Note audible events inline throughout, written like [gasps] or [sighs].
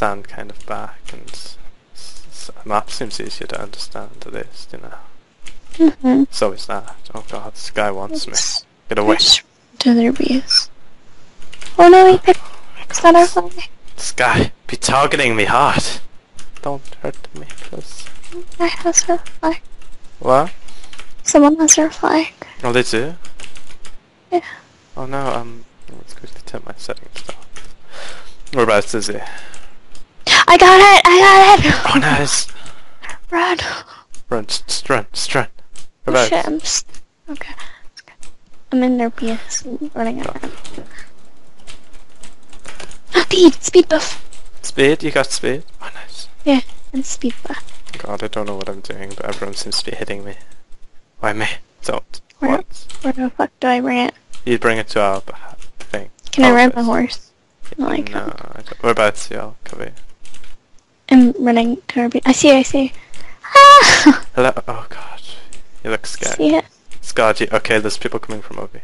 s- stand kind of back and map seems easier to understand at least, you know. Mm-hmm. So is that. Oh god, this guy wants me. Get away. To their bees. Oh no, he picked that our flag. This guy be targeting me hard. Don't hurt me, please. I has her flag. What? Someone has her flag. Oh, they do? Yeah. Oh no, um, let's quickly turn my settings down. Whereabouts is he? I got it! I got it! Oh nice! Run! Run, just run, just run. Oh, shit, I'm s- okay. okay. I'm in their PS running oh. around. Ah, speed! Speed buff! Speed? You got speed? Oh nice. Yeah, and speed buff. God, I don't know what I'm doing, but everyone seems to be hitting me. Why me? Don't. Where, What? where the fuck do I bring it? You bring it to our thing. Can I Oh, ride my horse? No, I no. I don't. Whereabouts y'all? Come here. I'm running be- I see, I see. Ah! [laughs] Hello? Oh god. You look scared. see it? Scargy. Okay, there's people coming from over here.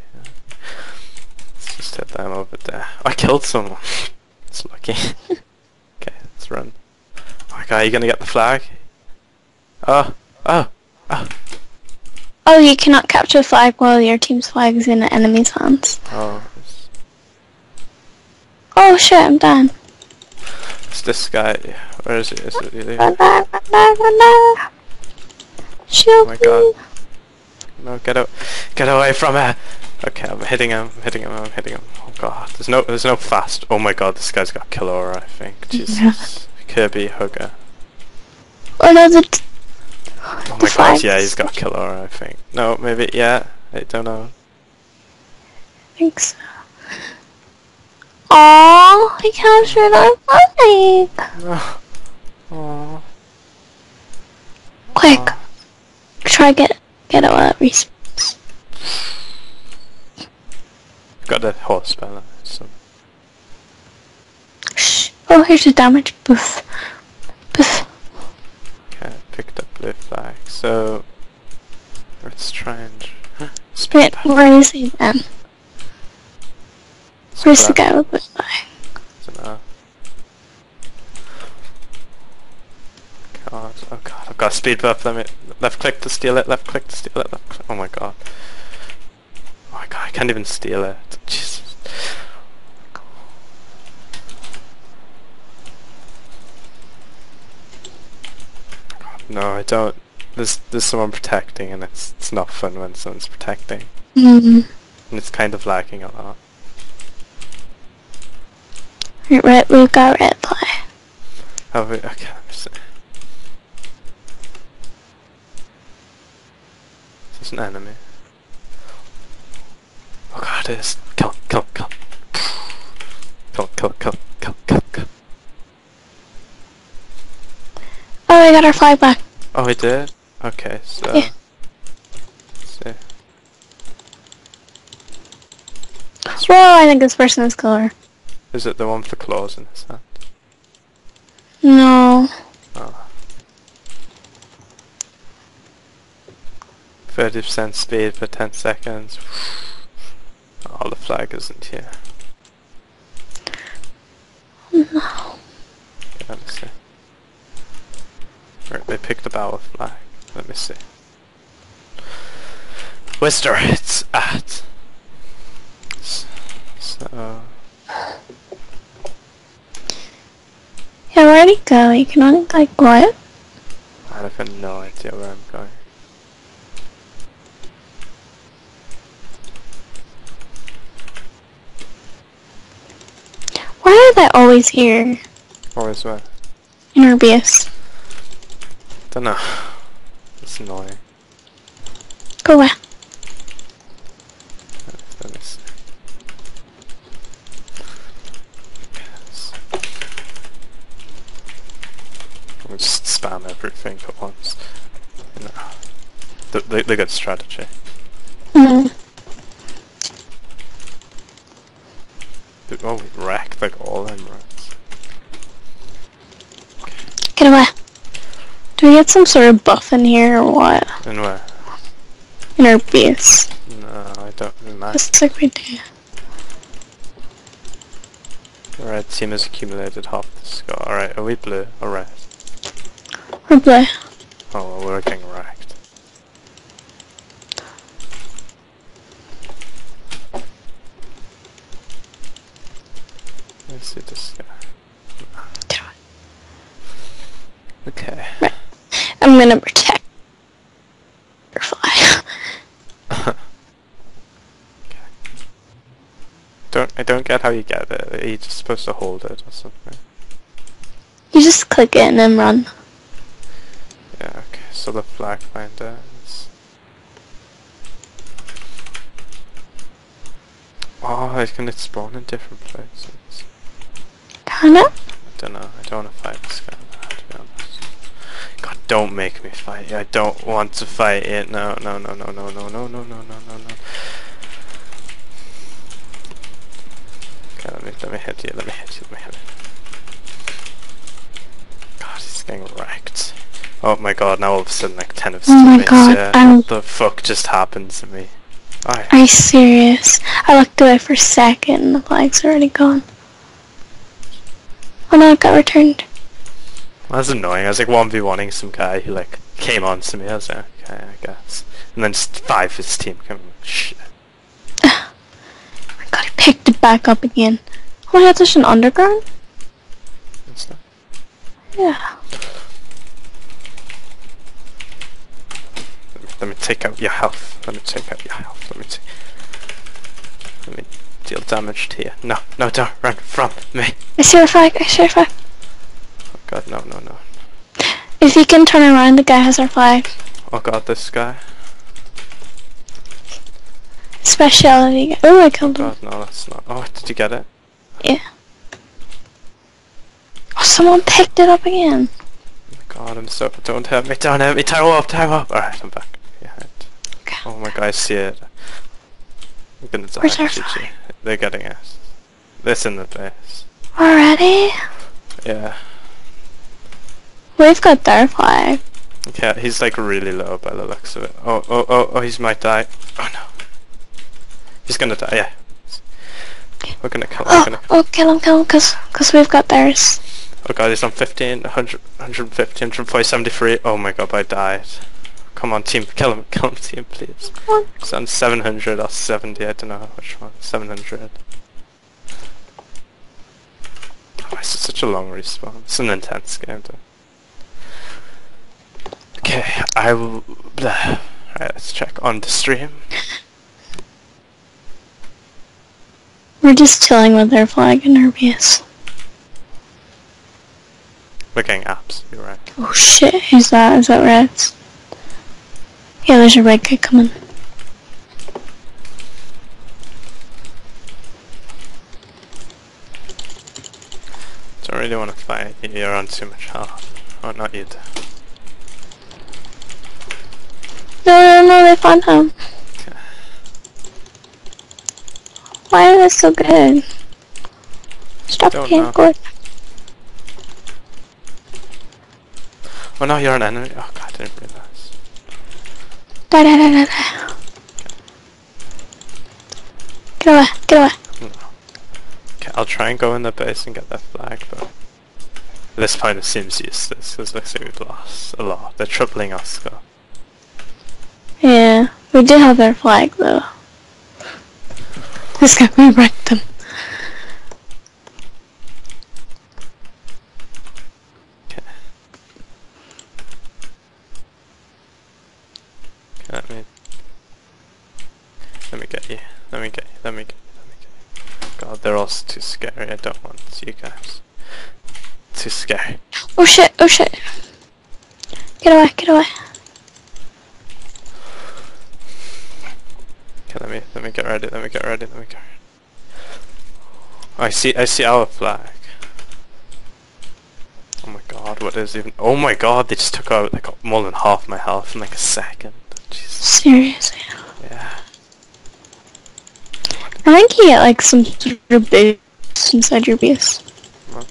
Let's just hit them over there. I killed someone. [laughs] it's lucky. [laughs] okay, let's run. Oh my god, you gonna get the flag? Oh, oh, oh, Oh, you cannot capture the flag while your team's flag is in the enemy's hands. oh. It's, Oh shit, I'm done. it's this guy. Where is it? Is it Oh my god. No, get out, get away from her. Okay, I'm hitting him, I'm hitting him, I'm hitting him. Oh god, there's no, there's no fast. Oh my god, this guy's got kill aura, I think. Jesus. Kirby hugger. Oh no, the... T- Oh my god, yeah, he's got kill aura, I think. No, maybe, yeah, I don't know. I think so. Aww, I captured our flag. No. Aww. Quick, Aw. try get get out at respawn. Got a horse spell, so. Shh. Oh, here's a damage buff. Buff. Okay, picked up blue flag, so. Let's try and. Wait, where is he then? Where's the guy with the flag? Dunno. God, oh god, I've got a speed buff, let me, left click to steal it, left click to steal it, left click, oh my god. Oh my god, I can't even steal it, Jesus. God, no, I don't, there's, there's someone protecting and it's, it's not fun when someone's protecting. Hmm. And it's kind of lacking a lot. Right, we've got red flag. Have we, okay, let me see. Is this an enemy? Oh god, it is. Kill, kill, kill. Kill, kill, kill, kill, kill, kill. Oh, I got our flag back. Oh, we did? Okay, so... Yeah. let's. Whoa, I think this person is killer. Is it the one with the claws in his hand? No. Oh. 30% speed for 10 seconds. Oh, the flag isn't here. No. Okay, let me see. Right, they picked up our flag. Let me see. Where's the it's at? So... Yeah, where'd he go? He can only, like, what? I have no idea where I'm going. Why are they always here Always where? in? Don't know. It's annoying. Go away. We'll just spam everything at once. You know. The, the, the good strategy. Mm. Oh, we Get away. Do we get some sort of buff in here or what? In where? In our base. No, I don't know. Looks like we do. Alright, team has accumulated half the score. Alright, are we blue or red? We're blue. Oh, well, we're working right. I'm gonna protect your fly. [laughs] Don't I don't get how you get it. Are you just supposed to hold it or something? you just click it and then run. Yeah, okay. So the flag finder is Oh, it's gonna spawn in different places. Kinda. I don't know. I don't want to fight this guy now, to be honest. God, don't make me fight. I don't want to fight it. No, no, no, no, no, no, no, no, no, no, no, no. Okay, let me let me hit you. Let me hit you. Let me hit you. God, he's getting wrecked. Oh my God! Now all of a sudden, like ten of Oh my. God, Yeah, I'm- what the fuck just happened to me? I Are you serious? I looked away for a second and the flag's already gone. Oh no, it got returned. That's annoying. I was like one v oneing some guy who like came on to me. I was like, okay, I guess. And then just five of his team came. Shit. Oh my god, I picked it back up again. Oh my god, there's an underground? Yeah. Let me, let me take out your health. Let me take out your health. Let me take. Let me deal damage to you. No, no, don't run from me. I see a flag, I see a flag. Oh god, no, no, no. If you can turn around, the guy has our flag. Oh god, this guy. Speciality guy. Oh, I killed oh him. God, no, that's not. Oh, did you get it? Yeah. Oh, someone picked it up again. Oh my God, I'm so. Don't hurt me, don't hurt me. Tower up, tower up. Alright, I'm back. Yeah. right. Okay. Oh my god, I see it. I'm gonna die. Where's our flag? They're getting us. This in the base. Already? Yeah. We've got their flag. Okay, he's like really low by the looks of it. Oh, oh, oh, oh, he's might die. Oh no. He's gonna die, yeah. We're gonna kill him, Oh, gonna oh, kill him, kill him, cause, cause we've got theirs. Oh god, he's on 15, 100, 150, 140, 73. Oh my god, I died. Come on, team, kill him, [laughs] kill him, team, please. He's on 700 or 70, I don't know which one. 700. Why is such a long respawn? It's an intense game, though. Okay, I will... [sighs] Alright, let's check on the stream. We're just chilling with our flag and our base. We're getting apps, you're right. Oh shit, who's that? Is that Reds? Yeah, there's a red guy coming. Don't really want to fight, you're on too much health. Oh, not you. though. No, no, no, they found him. Okay. Why are they so good? Stop Don't being know. good. Oh no, you're an enemy. Oh god, I didn't realize. Da da da da da. Get away, get away. No. Okay, I'll try and go in the base and get that flag, but this point it seems useless because looks like we've lost a lot. They're tripling us, score. Yeah, we did have their flag though. This guy, we wrecked them. Okay. Okay, let me let me get you. Let me get you. Let me get you. Let me get you. God, they're all too scary. I don't want you guys. Too scary. Oh shit, oh shit. Get away, get away. Okay, let me let me get ready. Let me get ready. Let me get ready. I see. I see our flag. Oh my god, what is even? Oh my god, they just took out like more than half my health in like a second. Jesus. Seriously. Yeah. I think you get like some sort of boost inside your base. I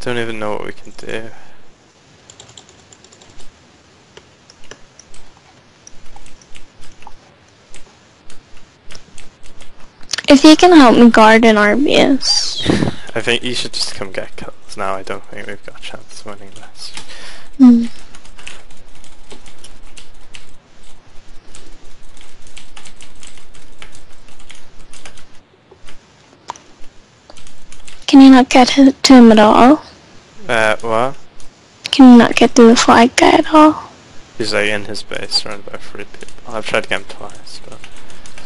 don't even know what we can do. If you can help me guard an base. I think you should just come get kills now. I don't think we've got a chance of winning this. Hmm. Can you not get to to him at all? Uh, what? Can you not get to the flag guy at all? He's like in his base surrounded by three people. I've tried to get him twice,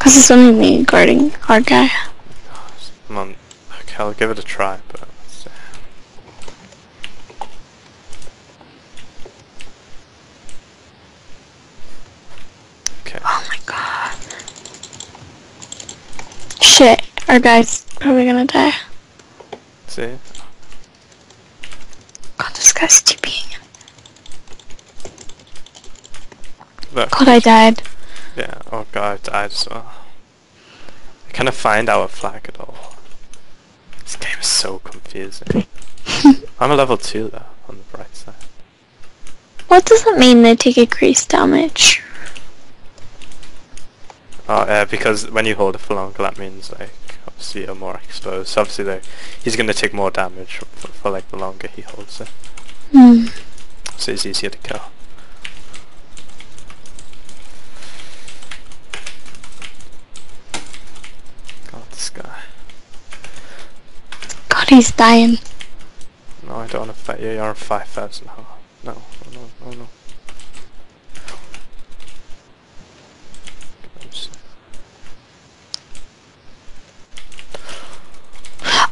Cause it's only me guarding our guy. Come on. Okay, I'll give it a try, but... let's see. Okay. Oh my god. Shit, our guy's probably gonna die. See? God, this guy's TPing. Look. God, I died. Yeah, oh god, I died as well. I can't find our flag at all. This game is so confusing. [laughs] I'm a level 2 though, on the bright side. What does that mean they take increased damage? Oh, uh, because when you hold it for longer, that means like obviously you're more exposed. So obviously, like, he's gonna take more damage for, for like the longer he holds it. Hmm. So it's easier to kill. God, this guy. God, he's dying. No, I don't want to fight you. You're on five thousand heart. No, no, no, no, no.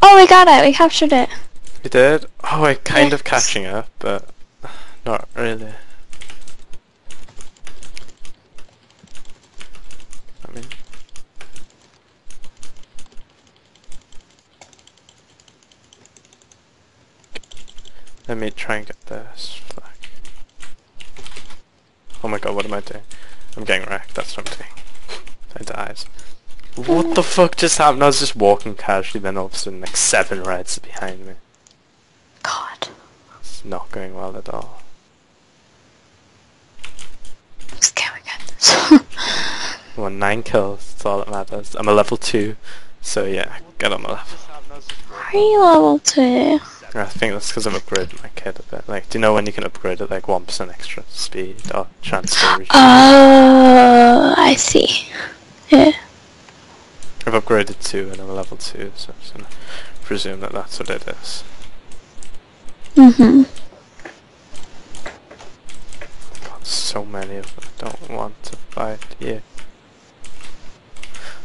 Oh, we got it. We captured it. You did? Oh, we're kind of catching up, but [sighs] not really. I mean, let me try and get this flag. Oh my god, what am I doing? I'm getting wrecked, that's what I'm doing. I died. What the fuck just happened? I was just walking casually, then all of a sudden like seven reds behind me. God. It's not going well at all. Okay, we got this. I won nine kills, that's all that matters. I'm a level 2, so yeah, get on my level. Are you level 2? I think that's because I've upgraded my kit a bit. Like, do you know when you can upgrade it like 1% extra speed or chance to [gasps] reach? Oh, I see. Yeah. I've upgraded 2 and I'm level 2, so I'm just gonna presume that that's what it is. Mm-hmm. God, so many of them don't want to fight you.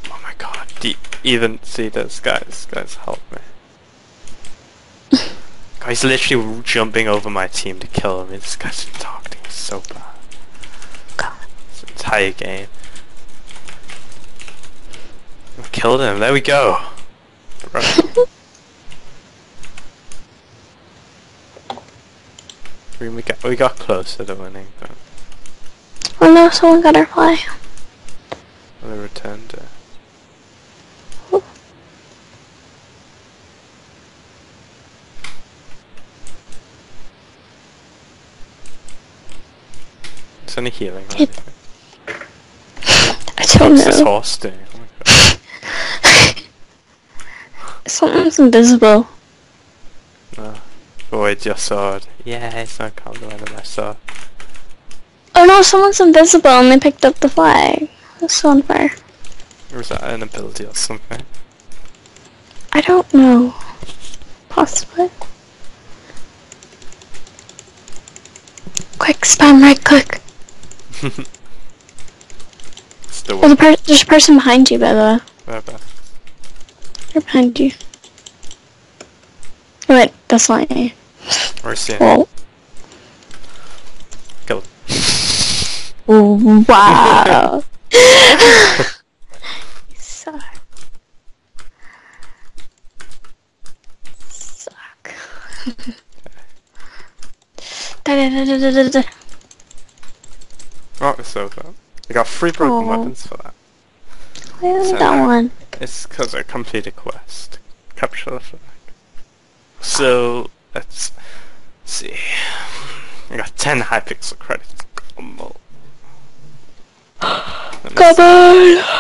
Oh my god, do you even see this guys? Guys, help me. Guy's literally jumping over my team to kill me. This guy's targeting me so bad. God. This entire game. I killed him. There we go. Bro. we, [laughs] we got we got closer to winning, but Oh no, someone got our fly. we returned it. Is any healing It-? I don't What's this know. horse doing? Oh. [laughs] Someone's invisible. No. Oh, Avoid your sword. Yeah, it's not complimented my sword. Oh no, someone's invisible and they picked up the flag. That's so unfair. Or is that an ability or something? I don't know. Possibly. Quick, spam right click. Still Oh, the work. per- there's a person behind you, by the way. Where? They're behind you. Oh, wait, that's not me. Or is he? Oh. Kill him. Wow. [laughs] [laughs] You Suck. Suck. Da, da, da, da, da, da, da. Oh, it's over. I got three broken Aw. weapons for that. Why is So that one? It's because I completed a quest. Capture the flag. So, let's see. I got 10 hypixel credits. Well. Let me Come see. on!